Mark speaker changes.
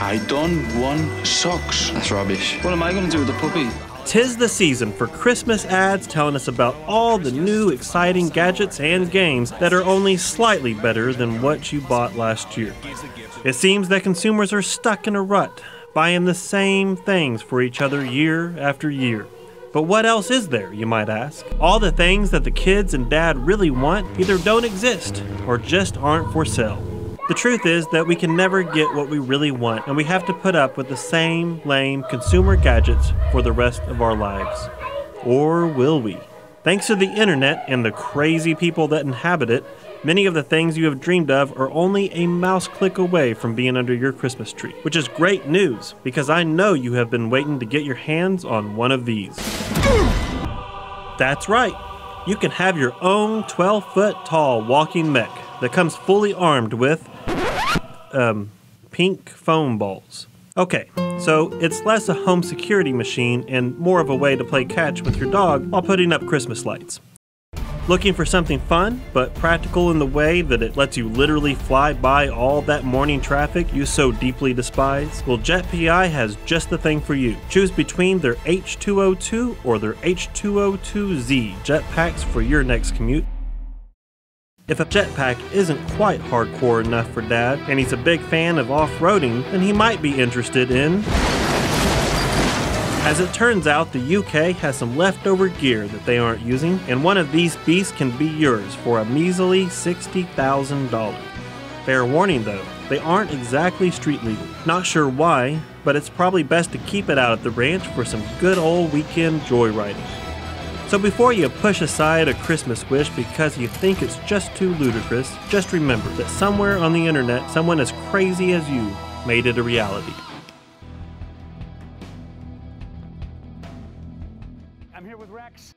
Speaker 1: I don't want socks.
Speaker 2: That's rubbish.
Speaker 3: What am I going to do with the puppy?
Speaker 4: Tis the season for Christmas ads telling us about all the new exciting gadgets and games that are only slightly better than what you bought last year. It seems that consumers are stuck in a rut, buying the same things for each other year after year. But what else is there, you might ask? All the things that the kids and dad really want either don't exist or just aren't for sale. The truth is that we can never get what we really want, and we have to put up with the same lame consumer gadgets for the rest of our lives. Or will we? Thanks to the internet and the crazy people that inhabit it, many of the things you have dreamed of are only a mouse click away from being under your Christmas tree. Which is great news, because I know you have been waiting to get your hands on one of these. That's right. You can have your own 12 foot tall walking mech that comes fully armed with um, pink foam balls. Okay, so it's less a home security machine and more of a way to play catch with your dog while putting up Christmas lights. Looking for something fun, but practical in the way that it lets you literally fly by all that morning traffic you so deeply despise? Well, JetPI has just the thing for you. Choose between their H202 or their H202Z jetpacks for your next commute. If a jetpack isn't quite hardcore enough for Dad, and he's a big fan of off roading, then he might be interested in. As it turns out, the UK has some leftover gear that they aren't using, and one of these beasts can be yours for a measly $60,000. Fair warning though, they aren't exactly street legal. Not sure why, but it's probably best to keep it out at the ranch for some good old weekend joyriding. So before you push aside a Christmas wish because you think it's just too ludicrous, just remember that somewhere on the internet, someone as crazy as you made it a reality.
Speaker 5: I'm here with Rex.